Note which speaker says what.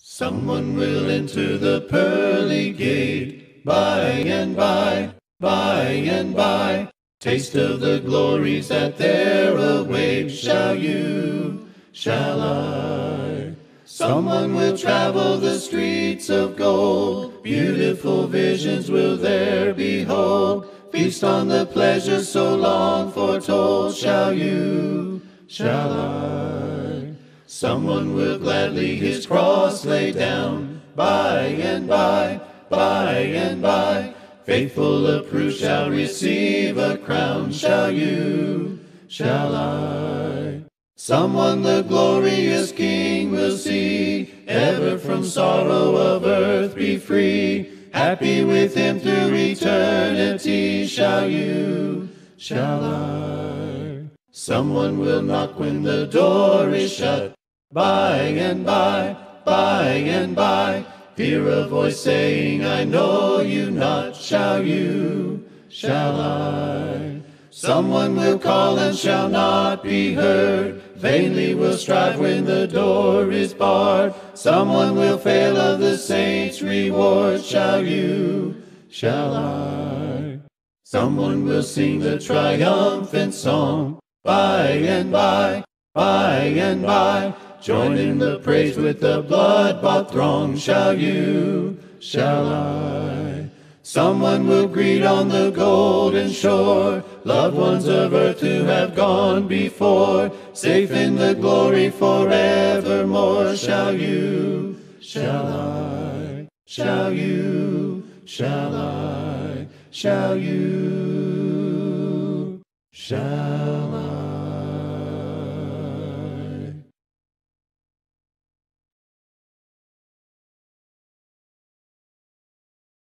Speaker 1: Someone will enter the pearly gate by and by, by and by. Taste of the glories that there await. Shall you, shall I? Someone will travel the streets of gold. Beautiful visions will there behold. Feast on the pleasures so long foretold. Shall you, shall I? Someone will gladly his cross lay down. By and by, by and by. Faithful approved shall receive a crown. Shall you, shall I? Someone the glorious King will see, ever from sorrow of earth be free. Happy with him through eternity. Shall you, shall I? Someone will knock when the door is shut. By and by, by and by. Hear a voice saying, I know you not. Shall you, shall I? Someone will call and shall not be heard. Vainly will strive when the door is barred. Someone will fail of the saints' reward. Shall you, shall I? Someone will sing the triumphant song. By and by, by and by. Join in the praise with the blood-bought throng. Shall you, shall I? Someone will greet on the golden shore, loved ones of earth who have gone before, safe in the glory forevermore. Shall you, shall I? Shall you, shall I? Shall you, shall